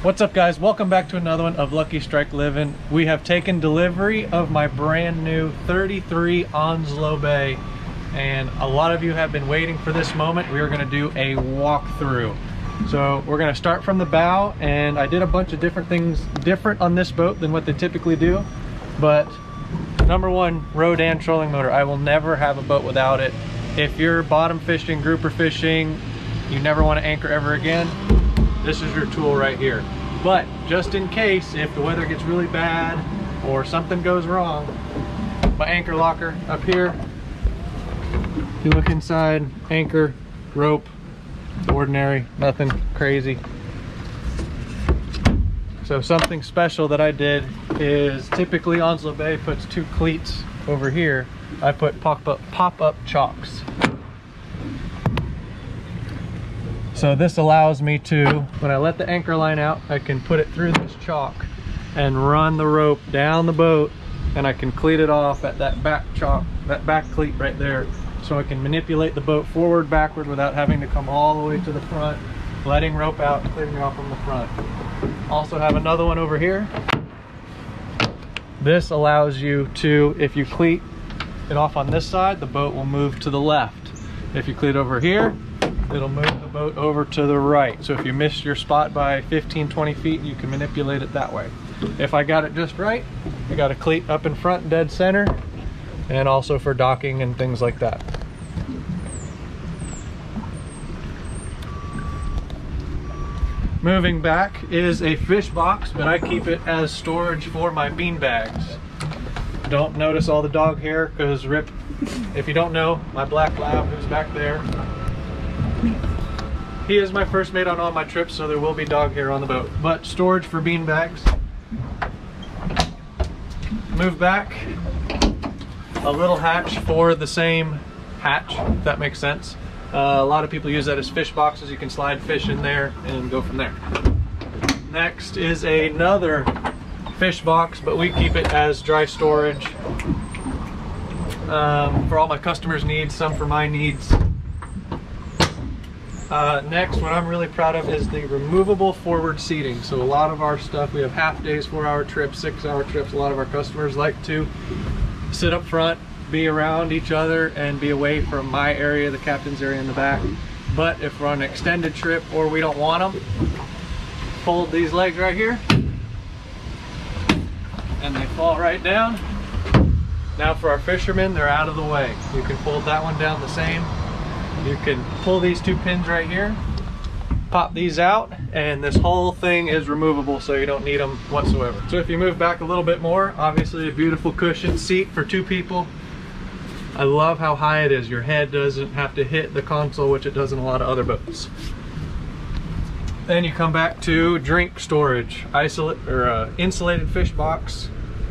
What's up guys? Welcome back to another one of Lucky Strike Living. We have taken delivery of my brand new 33 Onslow Bay and a lot of you have been waiting for this moment. We are gonna do a walkthrough. So we're gonna start from the bow and I did a bunch of different things different on this boat than what they typically do. But number one, Rhodan trolling motor. I will never have a boat without it. If you're bottom fishing, grouper fishing, you never wanna anchor ever again, this is your tool right here. But just in case, if the weather gets really bad or something goes wrong, my anchor locker up here, if you look inside, anchor, rope, ordinary, nothing crazy. So something special that I did is typically Onslow Bay puts two cleats over here. I put pop-up pop-up chocks. So this allows me to, when I let the anchor line out, I can put it through this chalk and run the rope down the boat and I can cleat it off at that back chalk, that back cleat right there. So I can manipulate the boat forward, backward without having to come all the way to the front, letting rope out, clearing it off from the front. Also have another one over here. This allows you to, if you cleat it off on this side, the boat will move to the left. If you cleat over here, it'll move the boat over to the right. So if you miss your spot by 15, 20 feet, you can manipulate it that way. If I got it just right, I got a cleat up in front, dead center, and also for docking and things like that. Moving back is a fish box, but I keep it as storage for my bean bags. Don't notice all the dog hair because Rip, if you don't know, my black lab who's back there, he is my first mate on all my trips, so there will be dog hair on the boat. But storage for bean bags. Move back. A little hatch for the same hatch, if that makes sense. Uh, a lot of people use that as fish boxes. You can slide fish in there and go from there. Next is another fish box, but we keep it as dry storage um, for all my customers' needs, some for my needs. Uh, next, what I'm really proud of is the removable forward seating. So a lot of our stuff, we have half days, four hour trips, six hour trips. A lot of our customers like to sit up front, be around each other and be away from my area, the captain's area in the back. But if we're on an extended trip or we don't want them, fold these legs right here and they fall right down. Now for our fishermen, they're out of the way. You can fold that one down the same you can pull these two pins right here, pop these out, and this whole thing is removable so you don't need them whatsoever. So if you move back a little bit more, obviously a beautiful cushion seat for two people. I love how high it is. Your head doesn't have to hit the console, which it does in a lot of other boats. Then you come back to drink storage, isolate or uh, insulated fish box,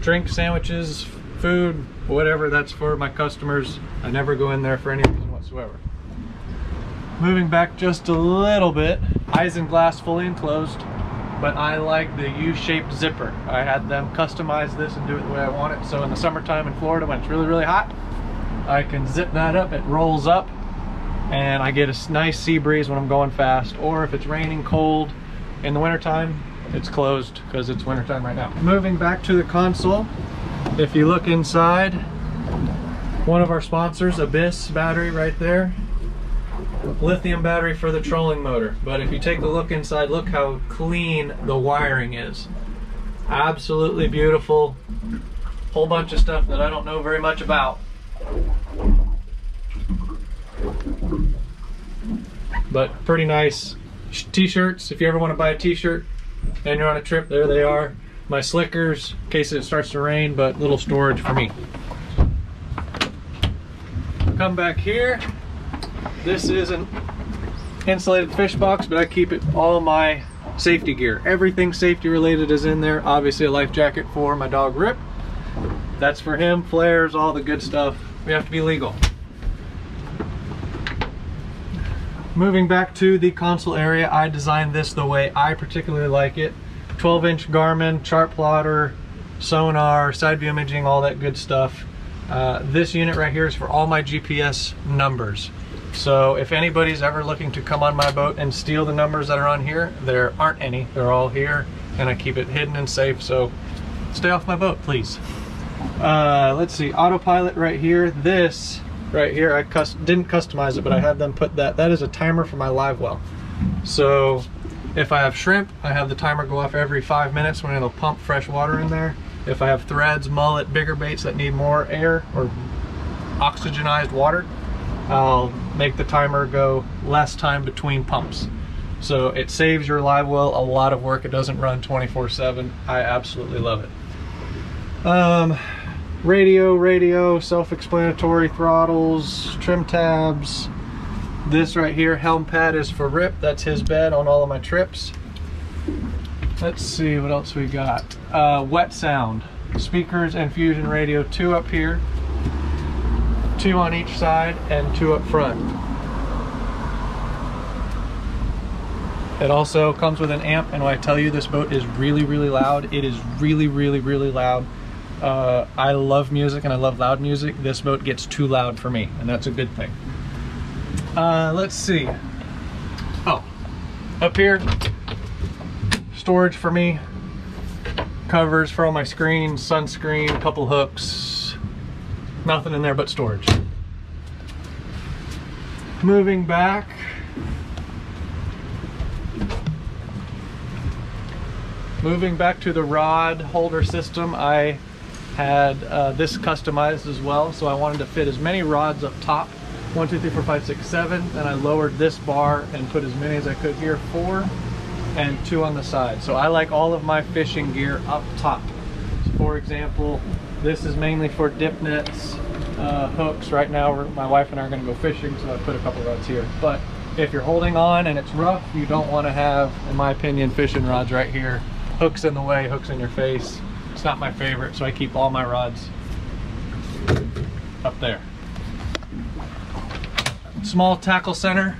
drink sandwiches, food, whatever. That's for my customers. I never go in there for any reason whatsoever. Moving back just a little bit, isinglass fully enclosed, but I like the U-shaped zipper. I had them customize this and do it the way I want it. So in the summertime in Florida when it's really, really hot, I can zip that up, it rolls up, and I get a nice sea breeze when I'm going fast. Or if it's raining cold in the wintertime, it's closed because it's wintertime right now. Moving back to the console, if you look inside, one of our sponsors, Abyss battery right there, lithium battery for the trolling motor. But if you take a look inside, look how clean the wiring is. Absolutely beautiful. Whole bunch of stuff that I don't know very much about. But pretty nice t-shirts. If you ever want to buy a t-shirt and you're on a trip, there they are. My slickers, in case it starts to rain, but little storage for me. Come back here. This is an insulated fish box, but I keep it all my safety gear. Everything safety related is in there. Obviously a life jacket for my dog Rip. That's for him, flares, all the good stuff. We have to be legal. Moving back to the console area, I designed this the way I particularly like it. 12 inch Garmin, chart plotter, sonar, side view imaging, all that good stuff. Uh, this unit right here is for all my GPS numbers. So if anybody's ever looking to come on my boat and steal the numbers that are on here, there aren't any. They're all here and I keep it hidden and safe. So stay off my boat, please. Uh, let's see, autopilot right here. This right here, I cus didn't customize it, but I had them put that. That is a timer for my live well. So if I have shrimp, I have the timer go off every five minutes when it'll pump fresh water in there. If I have threads, mullet, bigger baits that need more air or oxygenized water, I'll make the timer go less time between pumps. So it saves your live well a lot of work. It doesn't run 24 seven. I absolutely love it. Um, radio, radio, self-explanatory throttles, trim tabs. This right here, helm pad is for Rip. That's his bed on all of my trips. Let's see what else we got. Uh, wet sound, speakers and fusion radio, two up here, two on each side, and two up front. It also comes with an amp, and when I tell you this boat is really, really loud, it is really, really, really loud. Uh, I love music and I love loud music. This boat gets too loud for me, and that's a good thing. Uh, let's see. Oh, up here, storage for me, covers for all my screens, sunscreen, couple hooks, nothing in there but storage. Moving back, Moving back to the rod holder system, I had uh, this customized as well. So I wanted to fit as many rods up top, one, two, three, four, five, six, seven. Then I lowered this bar and put as many as I could here, four and two on the side. So I like all of my fishing gear up top. So for example, this is mainly for dip nets, uh, hooks. Right now, my wife and I are gonna go fishing, so I put a couple rods here. But if you're holding on and it's rough, you don't wanna have, in my opinion, fishing rods right here hooks in the way, hooks in your face. It's not my favorite, so I keep all my rods up there. Small tackle center.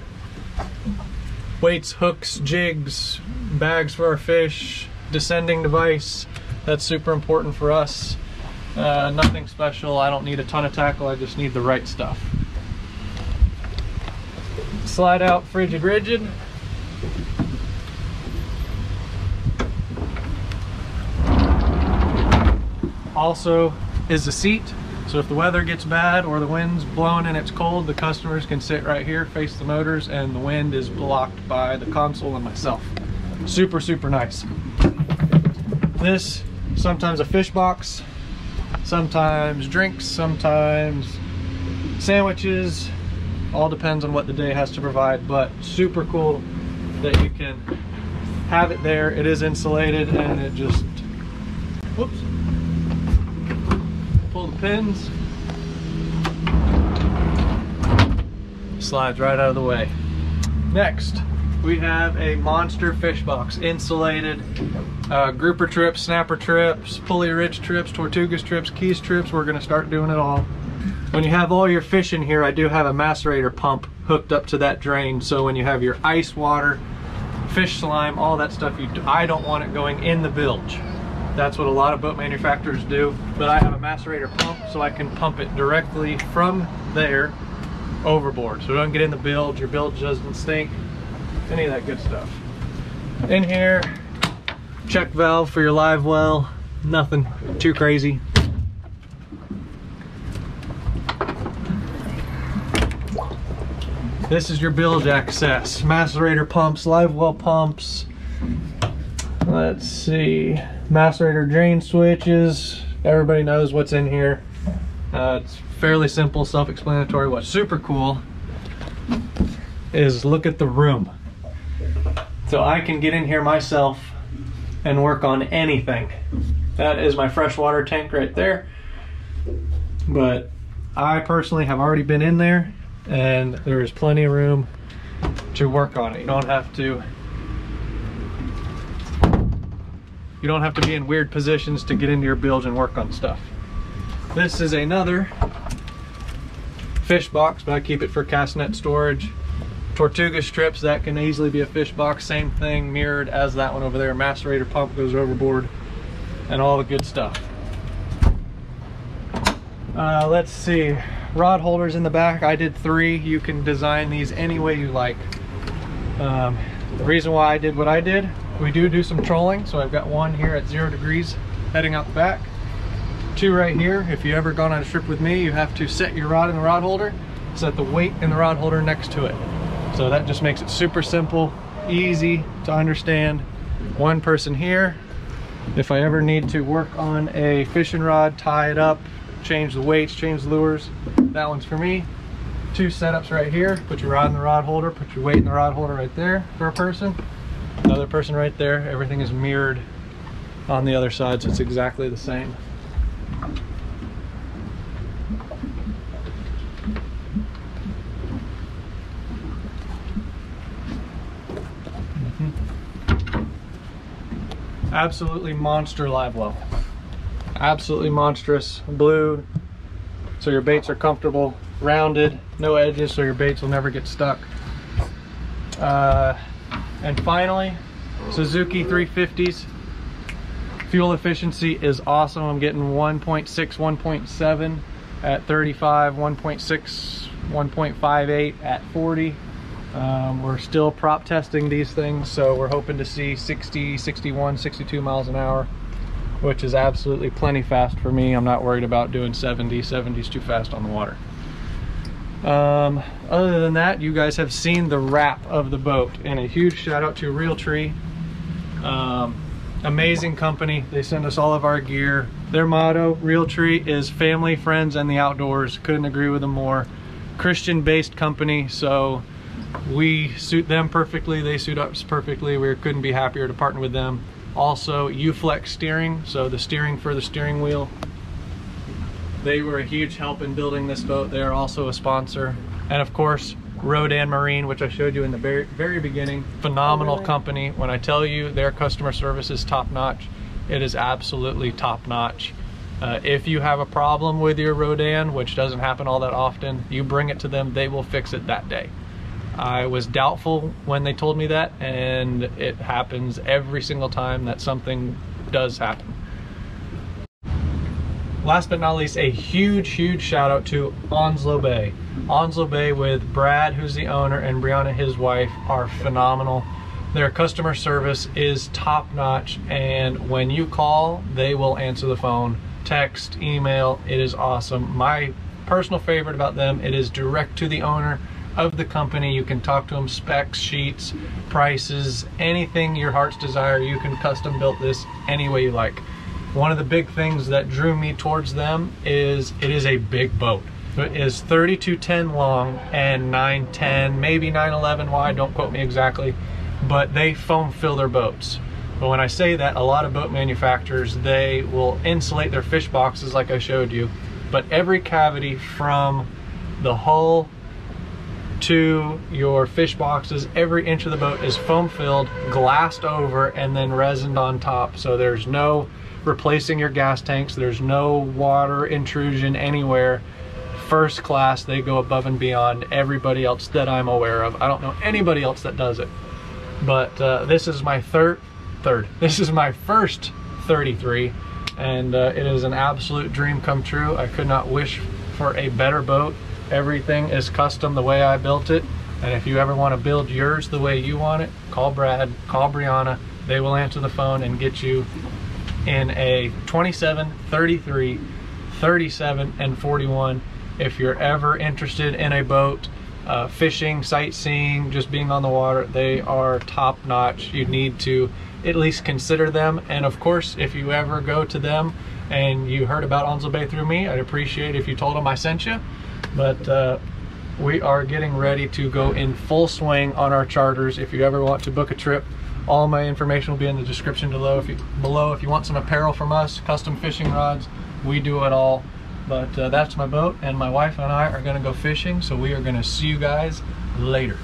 Weights, hooks, jigs, bags for our fish, descending device. That's super important for us. Uh, nothing special. I don't need a ton of tackle. I just need the right stuff. Slide out frigid rigid. also is a seat. So if the weather gets bad or the wind's blowing and it's cold, the customers can sit right here, face the motors, and the wind is blocked by the console and myself. Super, super nice. This, sometimes a fish box, sometimes drinks, sometimes sandwiches, all depends on what the day has to provide, but super cool that you can have it there. It is insulated and it just, whoops, pull the pins. Slides right out of the way. Next, we have a monster fish box, insulated, uh, grouper trips, snapper trips, pulley ridge trips, tortugas trips, keys trips. We're gonna start doing it all. When you have all your fish in here, I do have a macerator pump hooked up to that drain. So when you have your ice water, fish slime, all that stuff, you, I don't want it going in the bilge. That's what a lot of boat manufacturers do. But I have a macerator pump so I can pump it directly from there overboard. So don't get in the bilge, your bilge doesn't stink, any of that good stuff. In here, check valve for your live well, nothing too crazy. This is your bilge access, macerator pumps, live well pumps. Let's see macerator drain switches. Everybody knows what's in here. Uh, it's fairly simple, self-explanatory. What's super cool is look at the room. So I can get in here myself and work on anything. That is my freshwater tank right there. But I personally have already been in there and there is plenty of room to work on it. You don't have to You don't have to be in weird positions to get into your bilge and work on stuff. This is another fish box, but I keep it for cast net storage. Tortugas trips, that can easily be a fish box. Same thing, mirrored as that one over there. Macerator pump goes overboard and all the good stuff. Uh, let's see, rod holders in the back. I did three. You can design these any way you like. Um, the reason why I did what I did, we do do some trolling. So I've got one here at zero degrees heading out the back. Two right here. If you ever gone on a trip with me, you have to set your rod in the rod holder, set the weight in the rod holder next to it. So that just makes it super simple, easy to understand. One person here. If I ever need to work on a fishing rod, tie it up, change the weights, change the lures, that one's for me. Two setups right here. Put your rod in the rod holder, put your weight in the rod holder right there for a person. Another person right there. Everything is mirrored on the other side, so it's exactly the same. Absolutely monster live well. Absolutely monstrous. Blue, so your baits are comfortable. Rounded, no edges, so your baits will never get stuck. Uh, and finally, Suzuki 350s. Fuel efficiency is awesome. I'm getting 1.6, 1.7 at 35, 1.6, 1.58 at 40. Um, we're still prop testing these things, so we're hoping to see 60, 61, 62 miles an hour, which is absolutely plenty fast for me. I'm not worried about doing 70. 70 is too fast on the water. Um, other than that, you guys have seen the wrap of the boat, and a huge shout out to Realtree. Um, amazing company. They send us all of our gear. Their motto, Realtree, is family, friends, and the outdoors. Couldn't agree with them more. Christian-based company, so we suit them perfectly they suit us perfectly we couldn't be happier to partner with them also uflex steering so the steering for the steering wheel they were a huge help in building this boat they're also a sponsor and of course Rhodan Marine, which I showed you in the very, very beginning. Phenomenal oh, really? company. When I tell you their customer service is top notch, it is absolutely top notch. Uh, if you have a problem with your Rhodan, which doesn't happen all that often, you bring it to them, they will fix it that day. I was doubtful when they told me that, and it happens every single time that something does happen. Last but not least, a huge, huge shout out to Onslow Bay. Onslow Bay with Brad, who's the owner, and Brianna, his wife, are phenomenal. Their customer service is top notch, and when you call, they will answer the phone, text, email. It is awesome. My personal favorite about them, it is direct to the owner of the company. You can talk to them specs, sheets, prices, anything your heart's desire. You can custom build this any way you like. One of the big things that drew me towards them is it is a big boat. It is 3210 long and 910, maybe 911 wide, don't quote me exactly, but they foam fill their boats. But when I say that, a lot of boat manufacturers, they will insulate their fish boxes like I showed you, but every cavity from the hull to your fish boxes. Every inch of the boat is foam filled, glassed over, and then resined on top. So there's no replacing your gas tanks. There's no water intrusion anywhere. First class, they go above and beyond everybody else that I'm aware of. I don't know anybody else that does it. But uh, this is my third, third, this is my first 33 and uh, it is an absolute dream come true. I could not wish for a better boat Everything is custom the way I built it. And if you ever want to build yours the way you want it, call Brad, call Brianna. They will answer the phone and get you in a 27, 33, 37, and 41. If you're ever interested in a boat, uh, fishing, sightseeing, just being on the water, they are top notch. You need to at least consider them. And of course, if you ever go to them and you heard about Onslow Bay through me, I'd appreciate if you told them I sent you. But uh, we are getting ready to go in full swing on our charters. If you ever want to book a trip, all my information will be in the description below. If you, below, if you want some apparel from us, custom fishing rods, we do it all. But uh, that's my boat, and my wife and I are gonna go fishing, so we are gonna see you guys later.